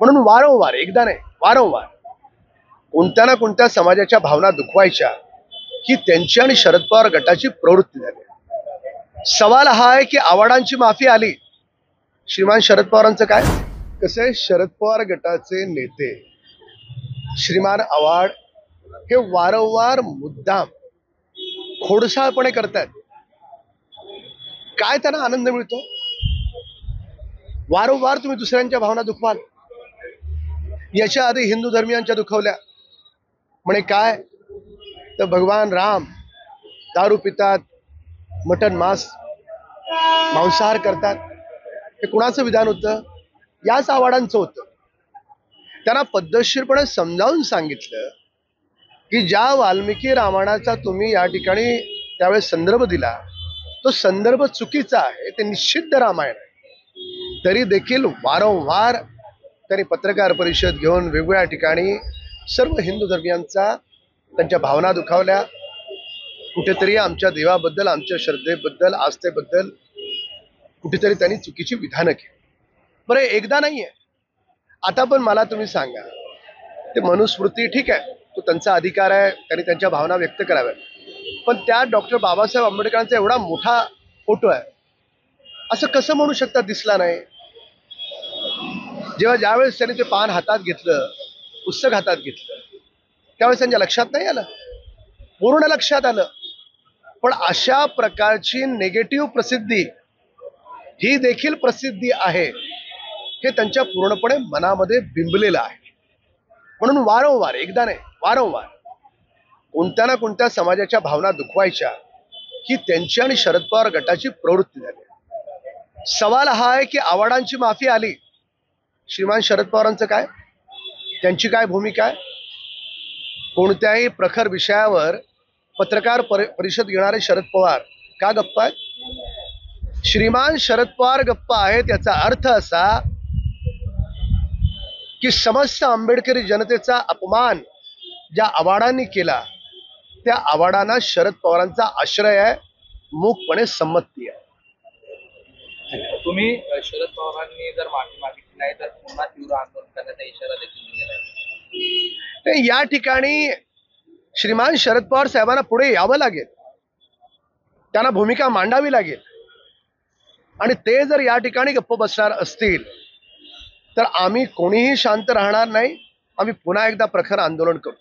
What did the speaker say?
म्हणून वारंवार एकदा नाही वारंवार कोणत्या ना कोणत्या समाजाच्या भावना दुखवायच्या ही त्यांची आणि शरद पवार गटाची प्रवृत्ती झाली. सवाल हा आहे की आवाडांची माफी आली. श्रीमान शरद पवारांचं काय? कसं आहे? शरद पवार गटाचे नेते श्रीमान आव्हाड हे वारंवार मुद्दाम खोडसाळपणे करतायत. काय त्यांना आनंद मिळतो? वारंवार तुम्ही दुसऱ्यांच्या भावना दुखवाल. याच्या आधी हिंदू धर्मियांच्या दुखवल्या. म्हणे काय? तर भगवान राम दारू पितात मटन मांस मांसाहार करतात. हे कुणाचं विधान होतं? याच आव्हाडांचं होतं. त्यांना पद्धतशीरपणे समजावून सांगितलं की ज्या वाल्मिकी रामायणाचा तुम्ही या ठिकाणी त्यावेळेस संदर्भ दिला तो संदर्भ चुकीचा आहे ते निश्चिद्ध रामायण आहे. तरी देखील वारंवार त्यांनी पत्रकार परिषद घेऊन वेगवेगळ्या ठिकाणी सर्व हिंदू धर्मियांचा त्यांच्या भावना दुखावल्या. कुठेतरी आमच्या देवाबद्दल आमच्या श्रद्धेबद्दल आस्थेबद्दल कुठेतरी त्यांनी चुकीची विधानं केली. बरं एकदा नाही आहे आता पण मला तुम्ही सांगा ते मनुस्मृती ठीक आहे तो त्यांचा अधिकार आहे त्यांनी त्यांच्या भावना व्यक्त कराव्या पण त्या डॉक्टर बाबासाहेब आंबेडकरांचा एवढा मोठा फोटो आहे असं कसं म्हणू शकता दिसला नाही? जेव्हा ज्यावेळेस त्यांनी ते पान हातात घेतलं पुस्तक हातात घेतलं त्यावेळेस त्यांच्या लक्षात नाही आलं. पूर्ण लक्षात आलं. पण अशा प्रकारची नेगेटिव्ह प्रसिद्धी ही देखील प्रसिद्धी आहे हे त्यांच्या पूर्णपणे मनामध्ये बिंबलेलं आहे. म्हणून वारंवार एकदा नाही वारंवार कोणत्या ना कोणत्या समाजाच्या भावना दुखवायच्या ही त्यांची आणि शरद पवार गटाची प्रवृत्ती झाली. सवाल हा आहे की आवाडांची माफी आली? श्रीमान शरद पवारांचं काय? त्यांची काय भूमिका आहे? कोणत्याही प्रखर विषयावर पत्रकार परि परिषद घेणारे शरद पवार का गप्पा आहेत? श्रीमान शरद पवार गप्पा आहेत याचा अर्थ असा की समस्त आंबेडकरी जनतेचा अपमान ज्या आवाडांनी केला त्या आवाडांना शरद पवारांचा आश्रय आहे मूकपणे संमती आहे तुम्ही शरद पवारांनी जर माफी मागितली नाही तर पुन्हा तीव्र आंदोलन करण्याचा इशारा देखील दिलेला आहे. या ठिकाणी श्रीमान शरद पवार साहेबांना पुढे यावं लागेल. त्यांना भूमिका मांडावी लागेल. आणि ते जर या ठिकाणी गप्प बसणार असतील तर आम्ही कोणीही शांत राहणार नाही. आम्ही पुन्हा एकदा प्रखर आंदोलन करू.